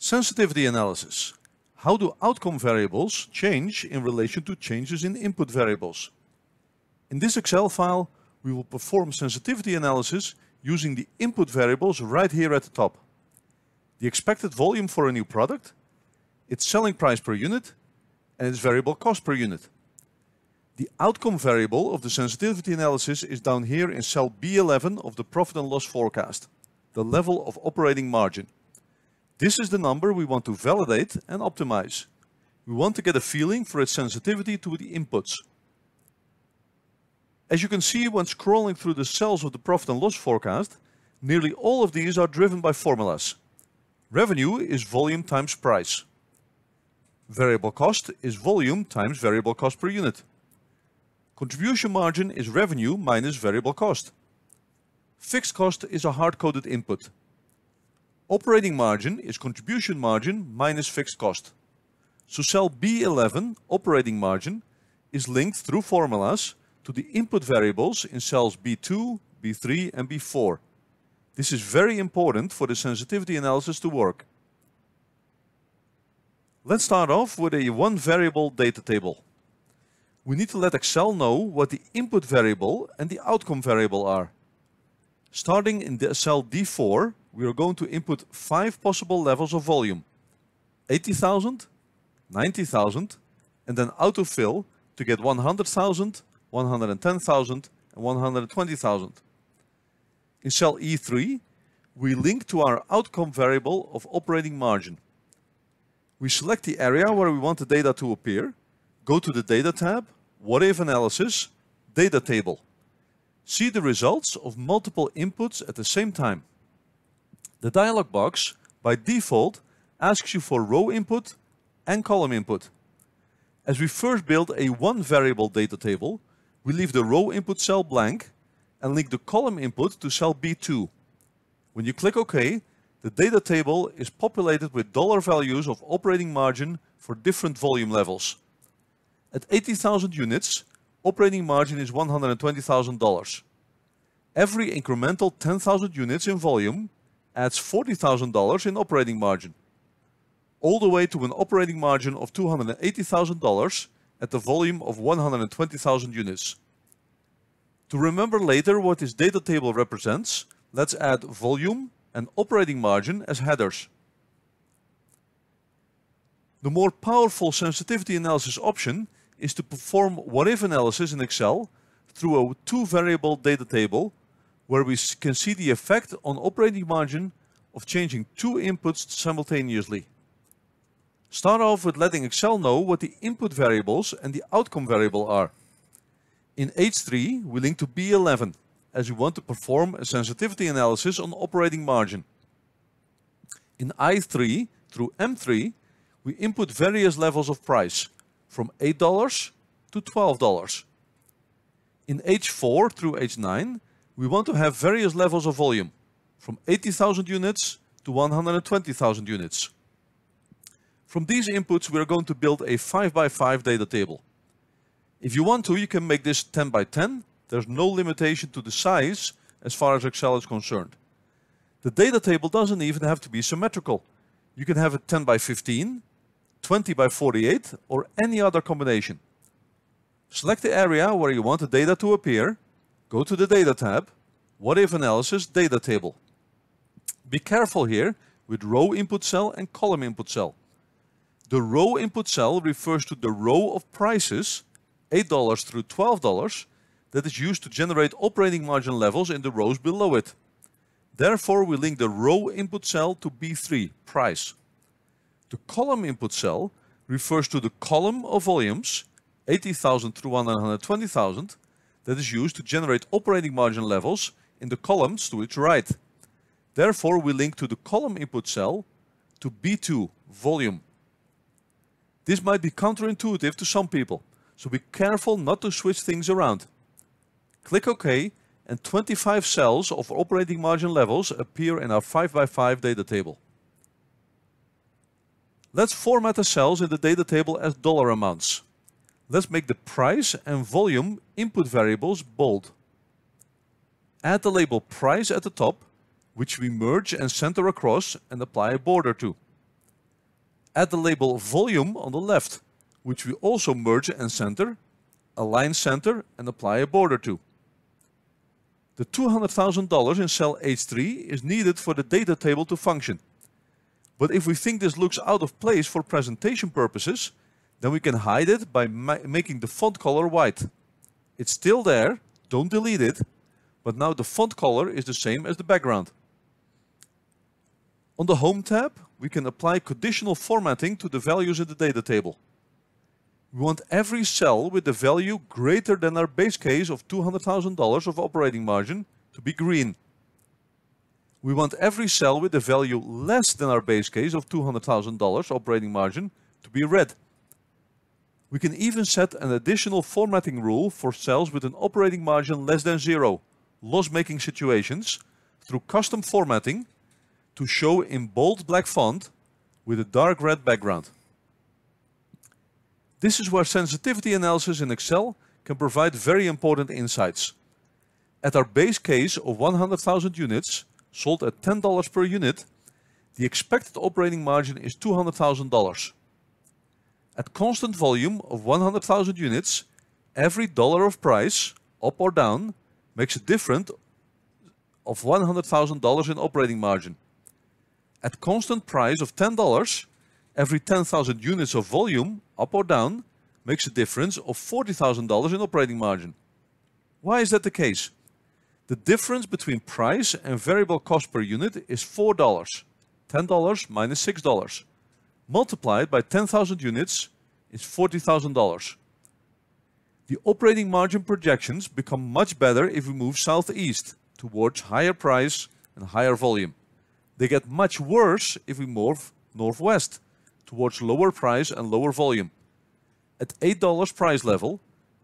Sensitivity analysis. How do outcome variables change in relation to changes in input variables? In this Excel file, we will perform sensitivity analysis using the input variables right here at the top. The expected volume for a new product, its selling price per unit, and its variable cost per unit. The outcome variable of the sensitivity analysis is down here in cell B11 of the profit and loss forecast, the level of operating margin. This is the number we want to validate and optimize. We want to get a feeling for its sensitivity to the inputs. As you can see when scrolling through the cells of the profit and loss forecast, nearly all of these are driven by formulas. Revenue is volume times price. Variable cost is volume times variable cost per unit. Contribution margin is revenue minus variable cost. Fixed cost is a hard-coded input. Operating margin is contribution margin minus fixed cost. So cell B11, operating margin, is linked through formulas to the input variables in cells B2, B3 and B4. This is very important for the sensitivity analysis to work. Let's start off with a one variable data table. We need to let Excel know what the input variable and the outcome variable are. Starting in the cell D4, we are going to input five possible levels of volume. 80,000, 90,000, and then autofill to get 100,000, 110,000, and 120,000. In cell E3, we link to our outcome variable of operating margin. We select the area where we want the data to appear, go to the Data tab, What If Analysis, Data Table. See the results of multiple inputs at the same time. The dialog box, by default, asks you for row input and column input. As we first build a one variable data table, we leave the row input cell blank and link the column input to cell B2. When you click OK, the data table is populated with dollar values of operating margin for different volume levels. At 80,000 units, operating margin is $120,000. Every incremental 10,000 units in volume adds $40,000 in operating margin, all the way to an operating margin of $280,000 at the volume of 120,000 units. To remember later what this data table represents, let's add volume and operating margin as headers. The more powerful sensitivity analysis option is to perform what-if analysis in Excel through a two-variable data table where we can see the effect on operating margin of changing two inputs simultaneously. Start off with letting Excel know what the input variables and the outcome variable are. In H3, we link to B11 as we want to perform a sensitivity analysis on operating margin. In I3 through M3, we input various levels of price from $8 to $12. In H4 through H9, we want to have various levels of volume from 80,000 units to 120,000 units. From these inputs, we are going to build a 5 by 5 data table. If you want to, you can make this 10 by 10. There's no limitation to the size as far as Excel is concerned. The data table doesn't even have to be symmetrical. You can have it 10 by 15, 20 by 48, or any other combination. Select the area where you want the data to appear, go to the Data tab, What If Analysis Data Table. Be careful here with row input cell and column input cell. The row input cell refers to the row of prices, $8 through $12, that is used to generate operating margin levels in the rows below it. Therefore, we link the row input cell to B3, price. The column input cell refers to the column of volumes, 80,000 through 120,000, that is used to generate operating margin levels in the columns to its right. Therefore, we link to the column input cell to B2, volume. This might be counterintuitive to some people, so be careful not to switch things around. Click OK and 25 cells of operating margin levels appear in our 5x5 data table. Let's format the cells in the data table as dollar amounts. Let's make the price and volume input variables bold. Add the label price at the top, which we merge and center across and apply a border to. Add the label volume on the left, which we also merge and center, align center and apply a border to. The $200,000 in cell H3 is needed for the data table to function. But if we think this looks out of place for presentation purposes, then we can hide it by ma making the font color white. It's still there, don't delete it, but now the font color is the same as the background. On the Home tab, we can apply conditional formatting to the values in the data table. We want every cell with the value greater than our base case of $200,000 of operating margin to be green. We want every cell with the value less than our base case of $200,000 operating margin to be red. We can even set an additional formatting rule for cells with an operating margin less than zero, loss-making situations, through custom formatting to show in bold black font with a dark red background. This is where sensitivity analysis in Excel can provide very important insights. At our base case of 100,000 units, sold at $10 per unit, the expected operating margin is $200,000. At constant volume of 100,000 units, every dollar of price, up or down, makes a difference of $100,000 in operating margin. At constant price of $10, every 10,000 units of volume, up or down, makes a difference of $40,000 in operating margin. Why is that the case? The difference between price and variable cost per unit is $4. $10 minus $6. Multiplied by 10,000 units is $40,000. The operating margin projections become much better if we move southeast towards higher price and higher volume. They get much worse if we move northwest towards lower price and lower volume. At $8 price level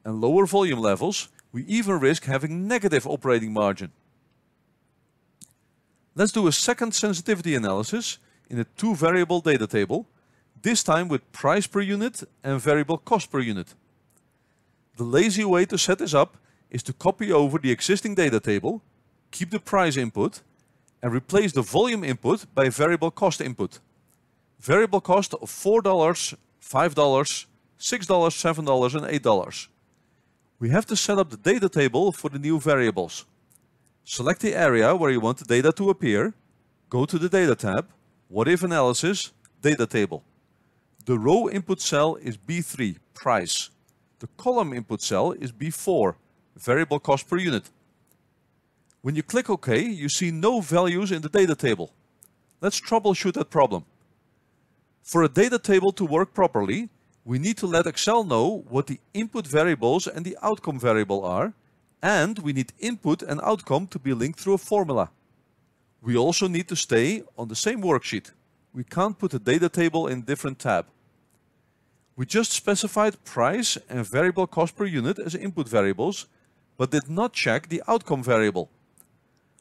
and lower volume levels, we even risk having negative operating margin. Let's do a second sensitivity analysis in a two variable data table, this time with price per unit and variable cost per unit. The lazy way to set this up is to copy over the existing data table, keep the price input, and replace the volume input by variable cost input. Variable cost of $4, $5, $6, $7, and $8 we have to set up the data table for the new variables. Select the area where you want the data to appear, go to the Data tab, What If Analysis, Data Table. The row input cell is B3, Price. The column input cell is B4, Variable Cost per Unit. When you click OK, you see no values in the data table. Let's troubleshoot that problem. For a data table to work properly, we need to let Excel know what the input variables and the outcome variable are, and we need input and outcome to be linked through a formula. We also need to stay on the same worksheet. We can't put a data table in different tab. We just specified price and variable cost per unit as input variables, but did not check the outcome variable.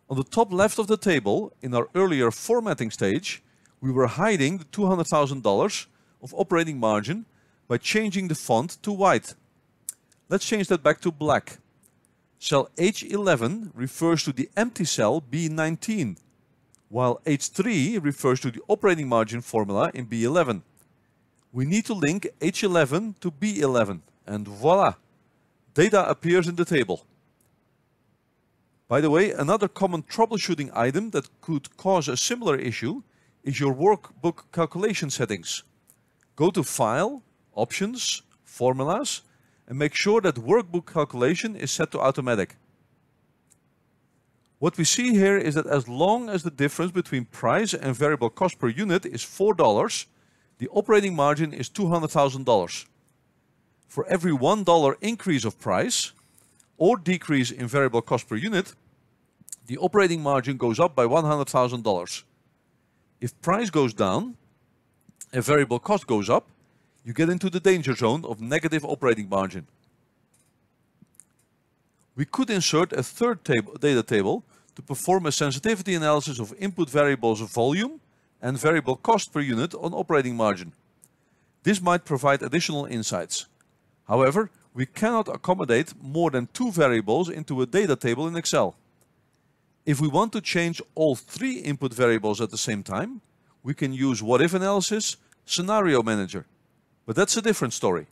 On the top left of the table, in our earlier formatting stage, we were hiding the $200,000 of operating margin by changing the font to white. Let's change that back to black. Cell H11 refers to the empty cell B19, while H3 refers to the operating margin formula in B11. We need to link H11 to B11 and voila, data appears in the table. By the way, another common troubleshooting item that could cause a similar issue is your workbook calculation settings. Go to File, options, formulas, and make sure that workbook calculation is set to automatic. What we see here is that as long as the difference between price and variable cost per unit is $4, the operating margin is $200,000. For every $1 increase of price or decrease in variable cost per unit, the operating margin goes up by $100,000. If price goes down and variable cost goes up, you get into the danger zone of negative operating margin. We could insert a third table, data table to perform a sensitivity analysis of input variables of volume and variable cost per unit on operating margin. This might provide additional insights. However, we cannot accommodate more than two variables into a data table in Excel. If we want to change all three input variables at the same time, we can use what-if analysis Scenario Manager. But that's a different story.